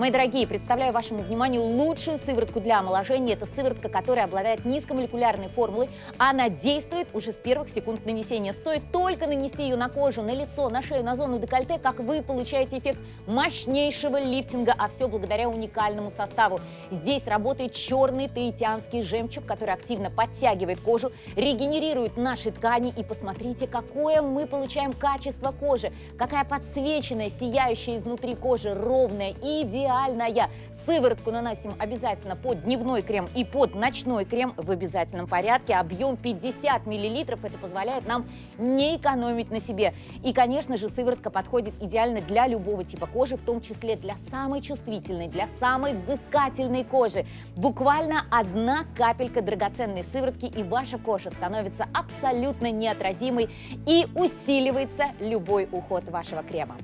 Мои дорогие, представляю вашему вниманию лучшую сыворотку для омоложения. Это сыворотка, которая обладает низкомолекулярной формулой. Она действует уже с первых секунд нанесения. Стоит только нанести ее на кожу, на лицо, на шею, на зону декольте, как вы получаете эффект мощнейшего лифтинга, а все благодаря уникальному составу. Здесь работает черный таитянский жемчуг, который активно подтягивает кожу, регенерирует наши ткани. И посмотрите, какое мы получаем качество кожи, какая подсвеченная, сияющая изнутри кожи, ровная, идеальная. Сыворотку наносим обязательно под дневной крем и под ночной крем в обязательном порядке. Объем 50 миллилитров. Это позволяет нам не экономить на себе. И, конечно же, сыворотка подходит идеально для любого типа кожи, в том числе для самой чувствительной, для самой взыскательной кожи. Буквально одна капелька драгоценной сыворотки, и ваша кожа становится абсолютно неотразимой и усиливается любой уход вашего крема.